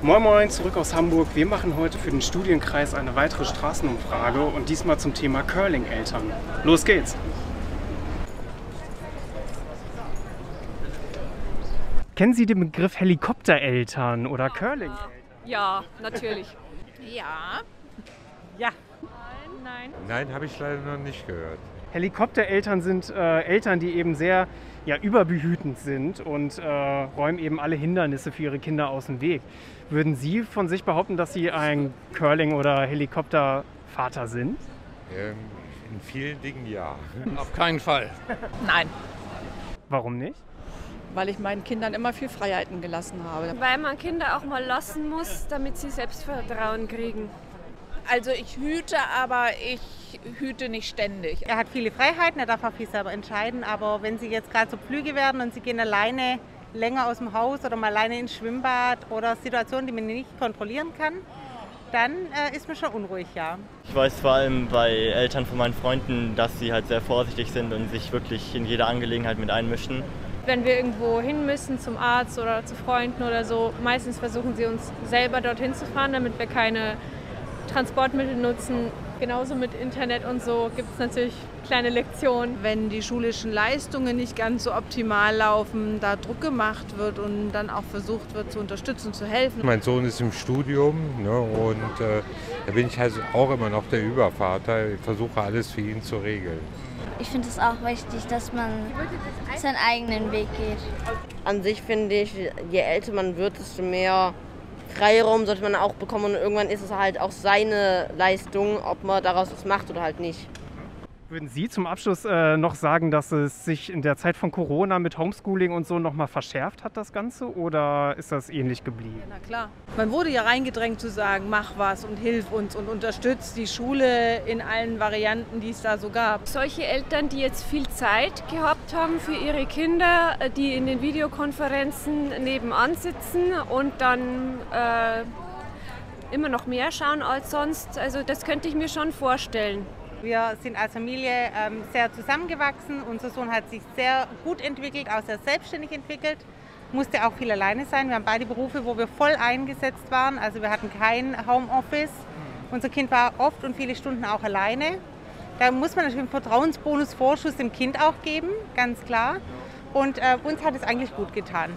Moin Moin, zurück aus Hamburg. Wir machen heute für den Studienkreis eine weitere Straßenumfrage und diesmal zum Thema Curling-Eltern. Los geht's! Kennen Sie den Begriff Helikoptereltern oder Curling? Ja, natürlich. Ja. Ja. Nein. Nein, habe ich leider noch nicht gehört. Helikoptereltern sind äh, Eltern, die eben sehr ja, überbehütend sind und äh, räumen eben alle Hindernisse für ihre Kinder aus dem Weg. Würden Sie von sich behaupten, dass Sie ein Curling- oder Helikoptervater sind? Ähm, in vielen Dingen ja. Auf keinen Fall. Nein, Warum nicht? weil ich meinen Kindern immer viel Freiheiten gelassen habe. Weil man Kinder auch mal lassen muss, damit sie Selbstvertrauen kriegen. Also ich hüte, aber ich hüte nicht ständig. Er hat viele Freiheiten, er darf auch viel selber entscheiden, aber wenn Sie jetzt gerade so Flüge werden und Sie gehen alleine länger aus dem Haus oder mal alleine ins Schwimmbad oder Situationen, die man nicht kontrollieren kann, dann äh, ist man schon unruhig, ja. Ich weiß vor allem bei Eltern von meinen Freunden, dass sie halt sehr vorsichtig sind und sich wirklich in jede Angelegenheit mit einmischen. Wenn wir irgendwo hin müssen, zum Arzt oder zu Freunden oder so, meistens versuchen sie uns selber dorthin zu fahren, damit wir keine Transportmittel nutzen. Genauso mit Internet und so gibt es natürlich kleine Lektionen. Wenn die schulischen Leistungen nicht ganz so optimal laufen, da Druck gemacht wird und dann auch versucht wird zu unterstützen, zu helfen. Mein Sohn ist im Studium ne, und äh, da bin ich halt auch immer noch der Übervater. Ich versuche alles für ihn zu regeln. Ich finde es auch wichtig, dass man seinen eigenen Weg geht. An sich finde ich, je älter man wird, desto mehr Freiraum sollte man auch bekommen und irgendwann ist es halt auch seine Leistung, ob man daraus was macht oder halt nicht. Würden Sie zum Abschluss äh, noch sagen, dass es sich in der Zeit von Corona mit Homeschooling und so nochmal verschärft hat, das Ganze? Oder ist das ähnlich geblieben? Na klar. Man wurde ja reingedrängt zu sagen, mach was und hilf uns und unterstützt die Schule in allen Varianten, die es da so gab. Solche Eltern, die jetzt viel Zeit gehabt haben für ihre Kinder, die in den Videokonferenzen nebenan sitzen und dann äh, immer noch mehr schauen als sonst, also das könnte ich mir schon vorstellen. Wir sind als Familie ähm, sehr zusammengewachsen. Unser Sohn hat sich sehr gut entwickelt, auch sehr selbstständig entwickelt. Musste auch viel alleine sein. Wir haben beide Berufe, wo wir voll eingesetzt waren. Also wir hatten kein Homeoffice. Unser Kind war oft und viele Stunden auch alleine. Da muss man natürlich einen Vertrauensbonus Vorschuss dem Kind auch geben, ganz klar. Und äh, uns hat es eigentlich gut getan.